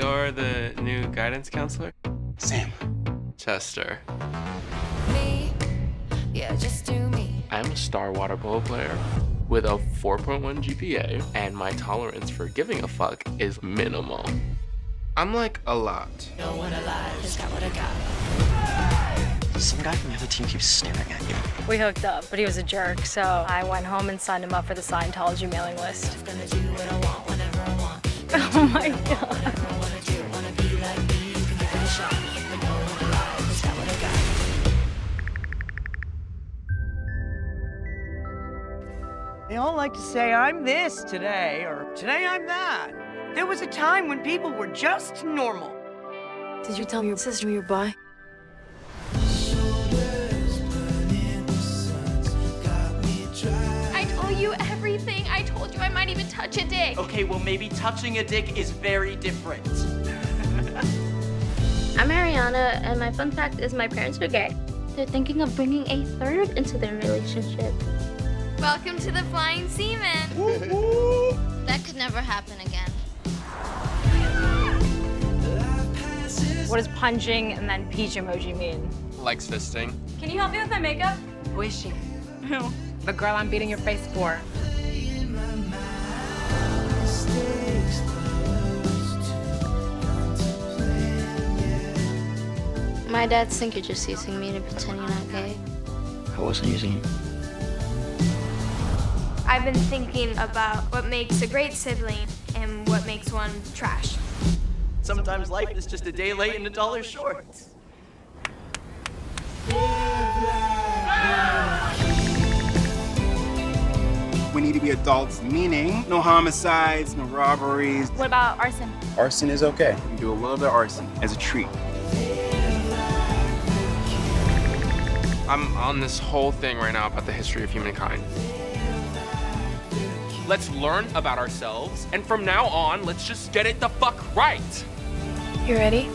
You're the new guidance counselor? Sam. Chester. Me, yeah, just do me. I'm a star water polo player with a 4.1 GPA, and my tolerance for giving a fuck is minimal. I'm like a lot. No one alive has got what I got. Some guy from the other team keeps staring at you. We hooked up, but he was a jerk, so I went home and signed him up for the Scientology mailing list. Gonna do what I want whenever I want. Oh my god. They all like to say, I'm this today, or today I'm that. There was a time when people were just normal. Did you tell your sister you're bi? I told you everything. I told you I might even touch a dick. Okay, well, maybe touching a dick is very different. I'm Ariana, and my fun fact is my parents are gay. They're thinking of bringing a third into their relationship. Welcome to the Flying Seaman. that could never happen again. What does punching and then peach emoji mean? Likes fisting. Can you help me with my makeup? Who is she? Who? The girl I'm beating your face for. My dads think you're just using me to pretend you're not gay. I wasn't using you. I've been thinking about what makes a great sibling and what makes one trash. Sometimes life is just a day late and a dollar short. We need to be adults, meaning no homicides, no robberies. What about arson? Arson is okay. You do a little bit of arson as a treat. I'm on this whole thing right now about the history of humankind. Let's learn about ourselves, and from now on, let's just get it the fuck right. You ready?